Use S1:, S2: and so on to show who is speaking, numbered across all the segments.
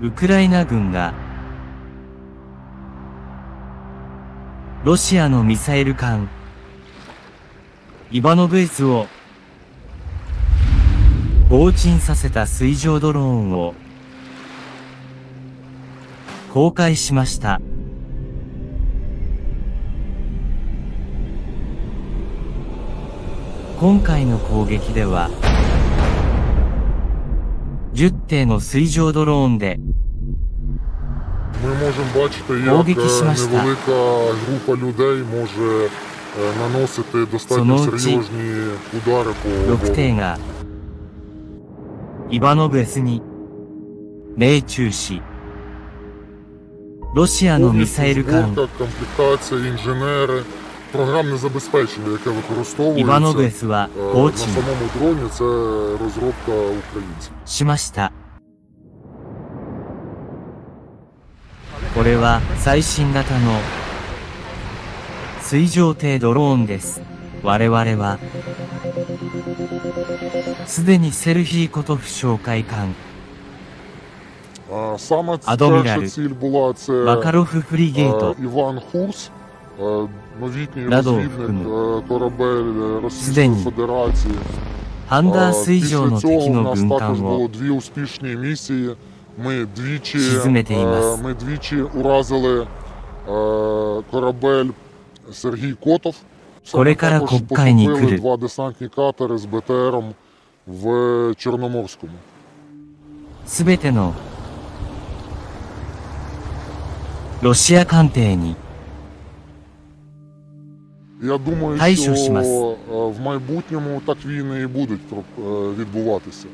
S1: ウクライナ軍が、ロシアのミサイル艦、イバノブエスを、防沈させた水上ドローンを、公開しました。今回の攻撃では、10艇の水上ドローンで攻撃しました。そのうち6艇がイバノブエスに命中し、ロシアのミサイル艦
S2: програмне забезпечення, яке
S1: イ
S2: використовується
S1: バノブエスは
S2: е,
S1: 放
S2: на
S1: 置
S2: самому дроні, це розробка українців.
S1: しました。これは最新型の水上艇ドローンです。我々は、すでにセルヒーコトフ哨戒艦、
S2: А Саме ц-
S1: Адміраль.
S2: перша ціль була це
S1: マカロフフリゲー
S2: е,
S1: ト、
S2: な
S1: ど
S2: を含む
S1: す
S2: でに
S1: ハンダー
S2: ス
S1: 以上の敵の軍艦を沈めていますこれから国会に来るすべてのロシア艦艇に
S2: Я думаю, що е, в майбутньому так війни і будуть е, відбуватися.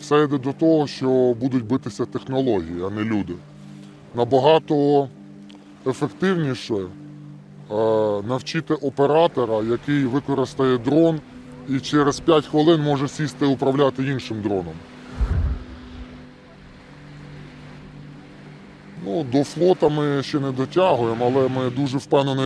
S2: Все йде до того, що будуть битися технології, а не люди. Набагато ефективніше е, навчити оператора, який використає дрон і через 5 хвилин може сісти і управляти іншим дроном. Ну, до флота ми ще не дотягуємо, але ми дуже впевнені